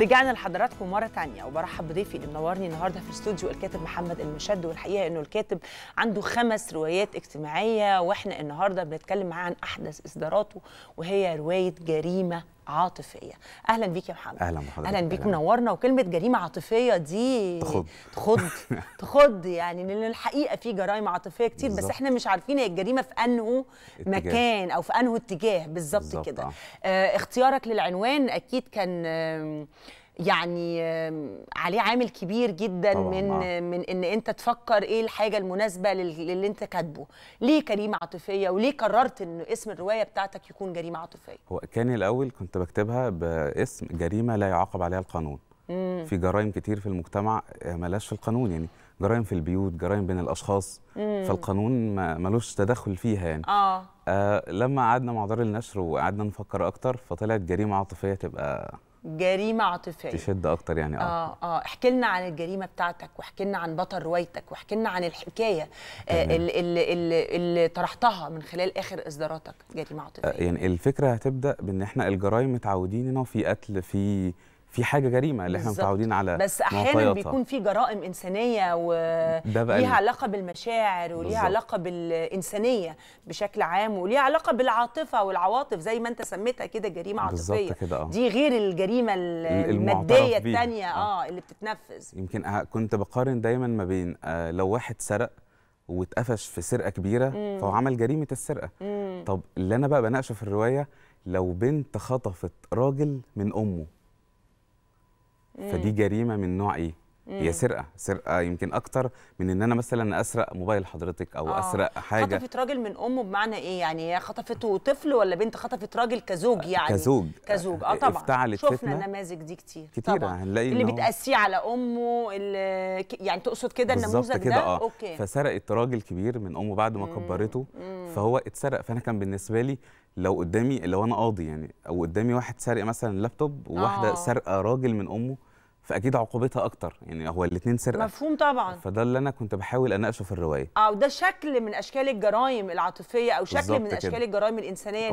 رجعنا لحضراتكم مرة تانية وبرحب بضيفي اللي منورني النهاردة في الاستوديو الكاتب محمد المشد والحقيقة إنه الكاتب عنده خمس روايات اجتماعية وإحنا النهاردة بنتكلم معاه عن أحدث إصداراته وهي رواية جريمة عاطفية أهلا بيك يا محمد أهلا بحضرتك أهلا بيك. منورنا وكلمة جريمة عاطفية دي تخض. تخض تخض يعني لأن الحقيقة في جرائم عاطفية كتير بس بالظبط. إحنا مش عارفين هي الجريمة في اتجاه. مكان أو في أنه اتجاه بالظبط كده آه. آه، اختيارك للعنوان أكيد كان آم، يعني عليه عامل كبير جدا طبعاً، من آه. من إن أنت تفكر إيه الحاجة المناسبة لل- للي أنت كاتبه. ليه جريمه عاطفية؟ وليه قررت إن اسم الرواية بتاعتك يكون جريمه عاطفية؟ هو كان الأول كنت بكتبها باسم جريمة لا يعاقب عليها القانون. في جرائم كتير في المجتمع آه، ملاش في القانون يعني جرائم في البيوت جرائم بين الأشخاص. فالقانون ما- ملوش تدخل فيها يعني. آه. آه لما قعدنا مع دار النشر وقعدنا نفكر أكتر فطلعت جريمة عاطفية تبقى جريمة عاطفية. تشد أكتر يعني آه. آه آه. احكي لنا عن الجريمة بتاعتك واحكي لنا عن بطل روايتك واحكي لنا عن الحكاية آه. اللي, اللي, اللي, طرحتها من خلال آخر إصداراتك جريمة آه، عاطفيه يعني الفكرة هتبدأ بإن إحنا الجرائم متعودين انه في قتل في في حاجة جريمه اللي إحنا. متعودين على بس أحيانا. بيكون في جرائم إنسانية وليها علاقة بالمشاعر وليها. علاقة بالإنسانية بشكل عام وليها علاقة بالعاطفة والعواطف زي ما أنت سميتها كده جريمة عاطفية كده، آه. دي غير الجريمة المادية. الثانية آه. آه اللي بتتنفذ يمكن أه- كنت بقارن دايما ما بين آه، لو واحد سرق واتقفش في سرقة كبيرة فهو عمل جريمة السرقة طب اللي أنا بقى بناقشه في الرواية لو بنت خطفت راجل من أمه فدي جريمة من نوع إيه؟ هي سرقة. سرقة يمكن أكتر من إن أنا مثلا أسرق موبايل حضرتك أو آه. أسرق حاجة. خطفت راجل من أمه بمعنى إيه؟ يعني هي خطفته طفل ولا بنت خطفت راجل كزوج يعني؟ كزوج. كزوج. آه طبعا. افتعلت شفنا فتنة. النماذج دي كتير. طبعا. هنلاقي اللي بتقاسيه على أمه اللي يعني تقصد كده النموذج كده ده؟ آه. أوكي. فسرقت راجل كبير من أمه بعد ما كبرته فهو اتسرق. فأنا كان بالنسبة لي لو قدامي لو أنا قاضي يعني أو قدامي واحد سارق مثلا لابتوب وواحدة آه. سارقة راجل من أمه فأكيد عقوبتها أكتر يعني هو الاثنين سرقة. مفهوم طبعا. فده اللي أنا كنت بحاول أناقشه في الرواية. آه وده شكل من أشكال الجرائم العاطفية أو شكل من كده. اشكال الجرائم الإنسانية